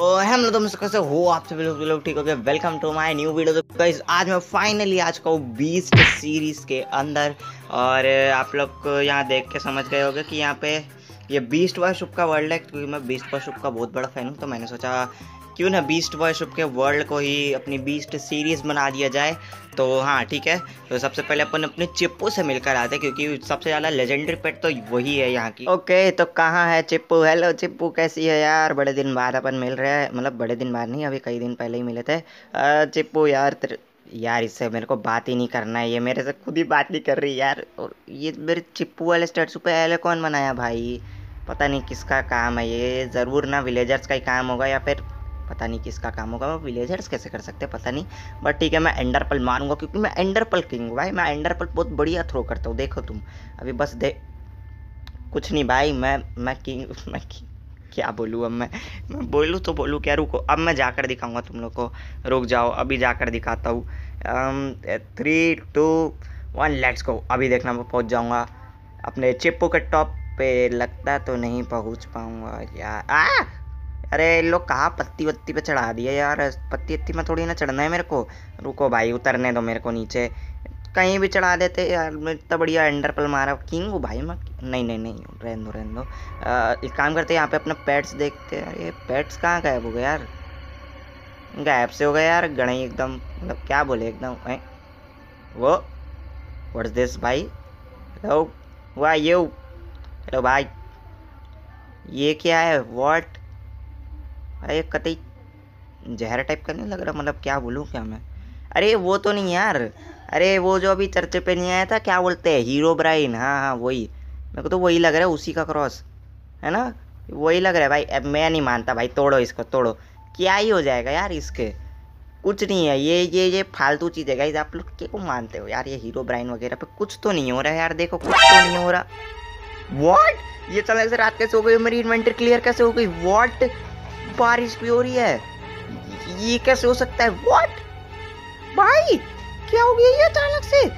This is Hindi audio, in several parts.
तो लोग तुम कैसे हो आप सभी लोग लोग ठीक हो गए। Welcome to my new video तो गाइस आज मैं फाइनली आज का बीस्ट सीरीज़ के अंदर, और आप लोग यहाँ देख के समझ गए होंगे कि यहाँ पे ये बीस्ट वर्षुप का वर्ल्ड है, क्योंकि मैं बीस्ट वर्षुप का बहुत बड़ा फ़ैन हूँ तो मैंने सोचा क्यों ना बीस्ट वर्षुप के वर्ल्ड को ही अपनी बीस्ट सीरीज़ बना दिया जाए। तो हाँ ठीक है। तो सबसे पहले अपन अपने चिप्पू से मिलकर आते हैं, क्योंकि सबसे ज़्यादा लेजेंडरी पेट तो वही है यहाँ की। ओके तो कहाँ है चिप्पू? हेलो चिप्पू, कैसी है यार? बड़े दिन बाद अपन मिल रहे हैं। मतलब बड़े दिन बाद नहीं, अभी कई दिन पहले ही मिले थे। चिप्पू यार, तर... यार, इससे मेरे को बात ही नहीं करना है। ये मेरे से खुद ही बात नहीं कर रही यार। और ये मेरे चिप्पू वाले स्टेटस पे पहले कौन बनाया भाई? पता नहीं किसका काम है ये। ज़रूर ना विलेजर्स का ही काम होगा या फिर पता नहीं किसका काम होगा विलेजर्स कैसे कर सकते हैं, पता नहीं। बट ठीक है, मैं एंडरपल मारूँगा, क्योंकि मैं एंडरपल किंग हूँ भाई। मैं एंडर पल बहुत बढ़िया थ्रो करता हूँ, देखो तुम। अभी बस दे, कुछ नहीं भाई, मैं मैं किंग मैं किंग क्या बोलूँ अब मैं? मैं बोलूँ तो बोलूँ, क्या रुको। अब मैं जाकर दिखाऊँगा तुम लोग को। रुक जाओ, अभी जाकर दिखाता हूँ। थ्री टू वन लेट्स को अभी देखना, मैं पहुँच जाऊँगा। अपने चिप्पो के टॉप पे लगता तो नहीं पहुँच पाऊँगा यार। आ अरे लोग कहाँ पत्ती वत्ती पे चढ़ा दिया यार? पत्ती वत्ती में थोड़ी ना चढ़ना है मेरे को। रुको भाई, उतरने दो मेरे को नीचे। कहीं भी चढ़ा देते यार, मैं इतना बढ़िया एंडर पल मारा। किंग हूँ भाई मैं। नहीं नहीं नहीं, रहने दो रहने दो। एक काम करते यहाँ पे अपना पेट्स देखते हैं। ये पेट्स कहाँ गायब हो गए यार? गायब से हो गए यार गणई एकदम। मतलब क्या बोले एकदम वो व्हाट्स दिस भाई? हेलो वाह, यू हेलो भाई। ये क्या है? व्हाट अरे कतई जहर टाइप का नहीं लग रहा? मतलब क्या बोलूँ क्या मैं? अरे वो तो नहीं यार। अरे वो जो अभी चर्चे पे नहीं आया था, क्या बोलते हैं? हीरो ब्राइन हाँ हाँ वही। मेरे को तो वही लग रहा है, उसी का क्रॉस है ना? वही लग रहा है भाई। अब मैं नहीं मानता भाई। तोड़ो इसको, तोड़ो। क्या ही हो जाएगा यार इसके? कुछ नहीं है। ये ये ये फालतू चीज़ है आप लोग क्या को मानते हो यार ये हीरो ब्राइन वगैरह पे? कुछ तो नहीं हो रहा है यार। देखो, कुछ तो नहीं हो रहा। वॉट ये चलने से रात कैसे हो गई? मेरी इन्वेंटर क्लियर कैसे हो गई? वॉट बारिश भी हो रही है। ये कैसे हो सकता है? व्हाट भाई, क्या हो गया ये अचानक से?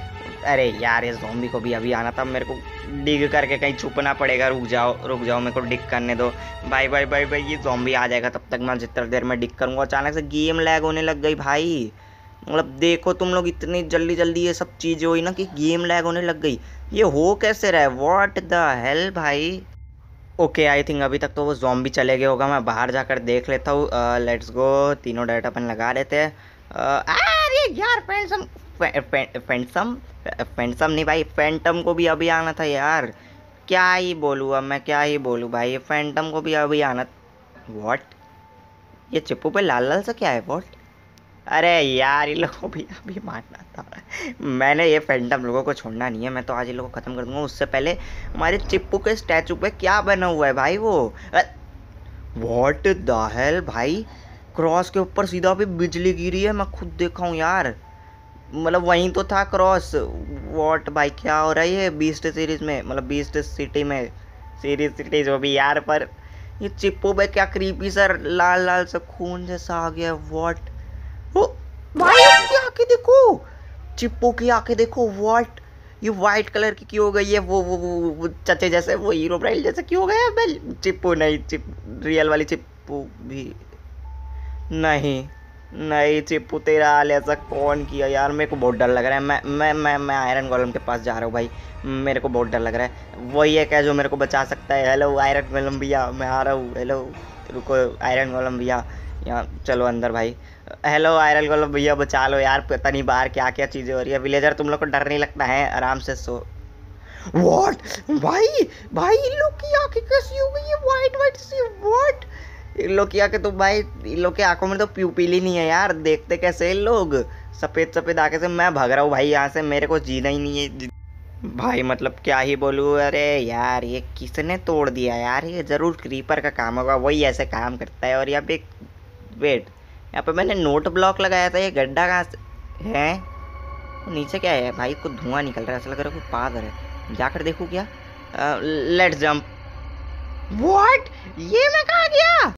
अरे यार, इस जोम्बी को भी अभी आना था। मेरे को डिग करके कहीं छुपना पड़ेगा। रुक जाओ रुक जाओ, मेरे को डिग करने दो। भाई भाई भाई भाई, ये जोम्बी आ जाएगा तब तक मैं जितना देर में डिग करूँगा। अचानक से गेम लैग होने लग गई भाई। मतलब देखो तुम लोग इतनी जल्दी जल्दी ये सब चीज़ें हुई ना कि गेम लैग होने लग गई। ये हो कैसे रहा है? वॉट द हेल भाई? ओके आई थिंक अभी तक तो वो जॉम्बी चले गए होगा, मैं बाहर जाकर देख लेता हूँ। लेट्स गो तीनों डाटा अपन लगा देते हैं। अरे यार फैंसम फैंसम फैंसम नहीं भाई फैंटम को भी अभी आना था यार। क्या ही बोलूँ अब मैं, क्या ही बोलूँ भाई फैंटम को भी अभी आना वॉट ये चिप्पू पे लाल लाल सा क्या है? वॉट अरे यार इन लोगों भी अभी मारना था। मैंने ये फैंटम लोगों को छोड़ना नहीं है, मैं तो आज इन लोगों को ख़त्म कर दूँगा। उससे पहले हमारे चिप्पू के स्टैचू पे क्या बना हुआ है भाई वो? वॉट द हेल भाई? क्रॉस के ऊपर सीधा भी बिजली गिरी है, मैं खुद देखा हूँ यार। मतलब वहीं तो था क्रॉस वॉट भाई, क्या हो रहा है ये बीस्ट सीरीज़ में? मतलब बीस्ट सिटी में सीरीज़ सिटी जो भी यार, पर ये चिप्पू पे क्या क्रीपी सर लाल लाल सा खून जैसा आ गया वॉट वो आँखें देखो। चिप्पो की आँखें देखो व्हाट ये वाइट कलर की क्यों हो गई है? वो वो वो, चचे जैसे वो हीरो ब्राइल जैसे क्यों हो गया है? चिप्पू नहीं चिप रियल वाली चिप्पू भी नहीं नहीं चिप्पू तेरा हाल ऐसा कौन किया यार? मेरे को बहुत डर लग रहा है। मैं मैं मैं मैं आयरन गोलम के पास जा रहा हूँ भाई। मेरे को बहुत डर लग रहा है। वही है क्या जो मेरे को बचा सकता है। हेलो आयरन गोलम भैया मैं आ रहा हूँ। हेलो रुको आयरन गोलम भैया। यहाँ, चलो अंदर भाई। हेलो आयरल गोलो भैया, बचा लो यार, पता नहीं बाहर क्या क्या चीज़ें हो रही है। विलेजर तुम लोग को डर नहीं लगता है? आराम से सो। व्हाट भाई भाई, इन लोग की आँखें कैसी हो गई है? वाइट वाइट सी व्हाट इन लोग की आँखें तो भाई, इन लोग की आँखों में तो प्यूपिल ही नहीं है यार। देखते कैसे लोग? सफ़ेद सफ़ेद आँखें से मैं भाग रहा हूँ भाई, यहाँ से मेरे को जीना ही नहीं है। भाई मतलब क्या ही बोलूँ? अरे यार, ये किसने तोड़ दिया यार? ये ज़रूर क्रीपर का काम होगा, वही ऐसे काम करता है। और यहाँ पे वेट यहाँ पे मैंने नोट ब्लॉक लगाया था, ये गड्ढा कहाँ है? नीचे क्या है? भाई, कुछ धुआँ निकल रहा है, ऐसा लग रहा है कोई पागल है। जाकर देखू क्या? लेट्स जंप व्हाट ये मैं कहा गया?